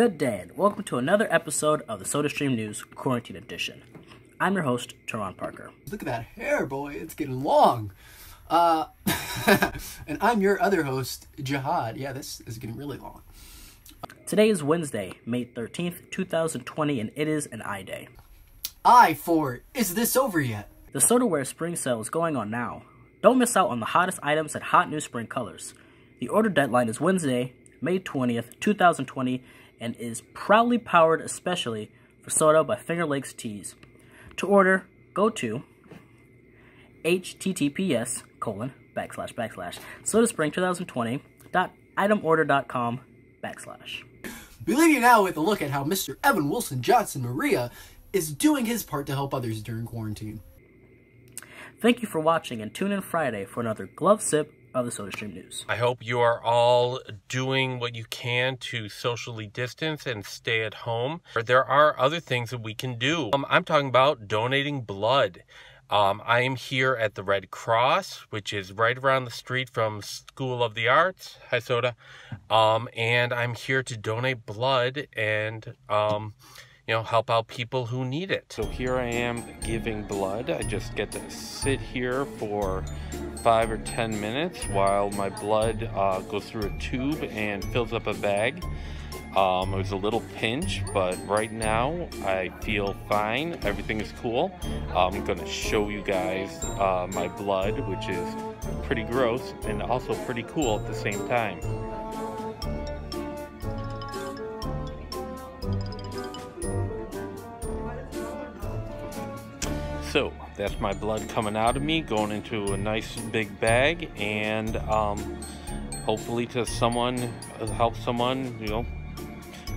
Good day, and welcome to another episode of the SOTA Stream News Quarantine Edition. I'm your host, Teron Parker. Look at that hair, boy. It's getting long. Uh, and I'm your other host, Jihad. Yeah, this is getting really long. Today is Wednesday, May 13th, 2020, and it is an I Day. I for is this over yet? The Sodaware Spring Sale is going on now. Don't miss out on the hottest items at hot new spring colors. The order deadline is Wednesday, May 20th, 2020, and is proudly powered especially for SOTA by Finger Lakes Teas. To order, go to https colon backslash backslash sodaspring2020 dot itemorder.com backslash. We leave you now with a look at how Mr. Evan Wilson Johnson Maria is doing his part to help others during quarantine. Thank you for watching and tune in Friday for another glove sip of the SOTA Stream News. I hope you are all doing what you can to socially distance and stay at home. There are other things that we can do. Um, I'm talking about donating blood. Um, I am here at the Red Cross, which is right around the street from School of the Arts. Hi, SOTA. Um, and I'm here to donate blood and um, you know, help out people who need it. So here I am giving blood. I just get to sit here for five or 10 minutes while my blood uh, goes through a tube and fills up a bag. Um, it was a little pinch, but right now I feel fine. Everything is cool. I'm gonna show you guys uh, my blood, which is pretty gross and also pretty cool at the same time. So that's my blood coming out of me, going into a nice big bag, and um, hopefully to someone, help someone, you know,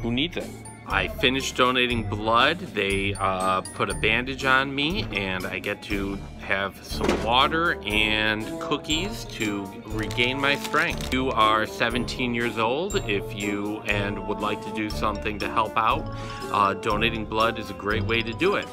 who needs it. I finished donating blood. They uh, put a bandage on me, and I get to have some water and cookies to regain my strength. You are 17 years old if you and would like to do something to help out. Uh, donating blood is a great way to do it.